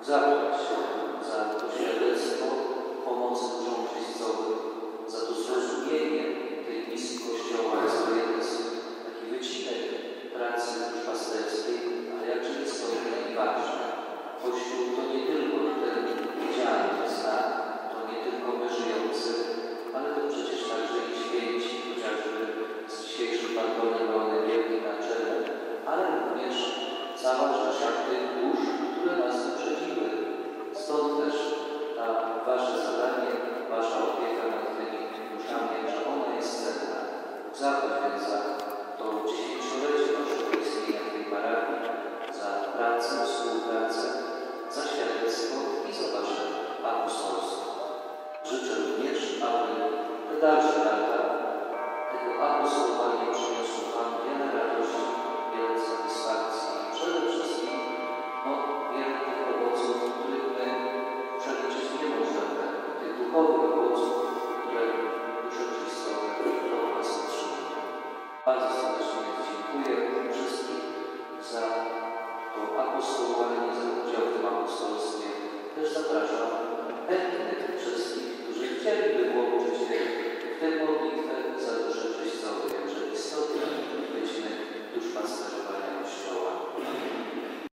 不知道。Zagreb. sformułowanie za w. Też zapraszam chętnych wszystkich, którzy chcieliby byłoby